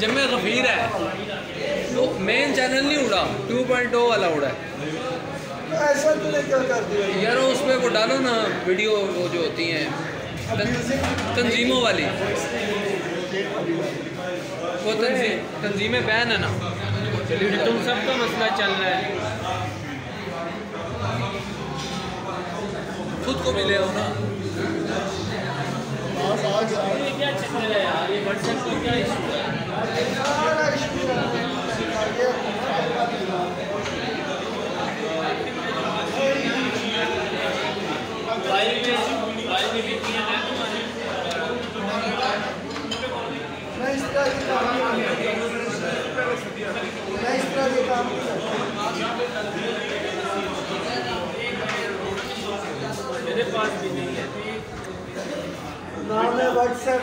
जमे गफीर है तो मेन चैनल नहीं उड़ा टू पॉइंट ओ वाला उड़ा है। ऐसा तूने क्या कर दिया यार उस पर वो डालो ना वीडियो वो जो होती हैं तंजीमों वाली। वो तंजीम तंजीमें बैन है ना। तुम सबका मसला चल रहा है। खुद को भी ले आओ ना। ये क्या चक्कर है यार? ये व्हाट्सएप का क्या इशू है? है। मेरे पास भी नहीं है ना मैं व्हाट्सएप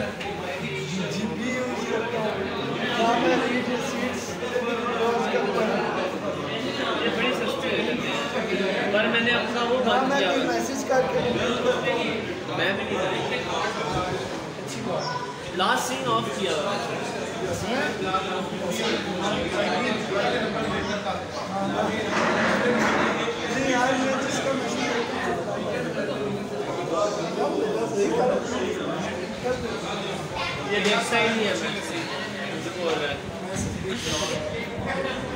जीपी यूज़ करता हूँ ना मैं वीडियो सीट्स यूज़ करता हूँ ये बड़ी सस्ती है पर मैंने अपना वो बंद किया कोई मैसेज करके मैं भी नहीं करूँगा। लास्ट सीन ऑफ़ किया है। मैसेज ये देखता ही है मैं मुझको रहा है।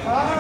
हाँ।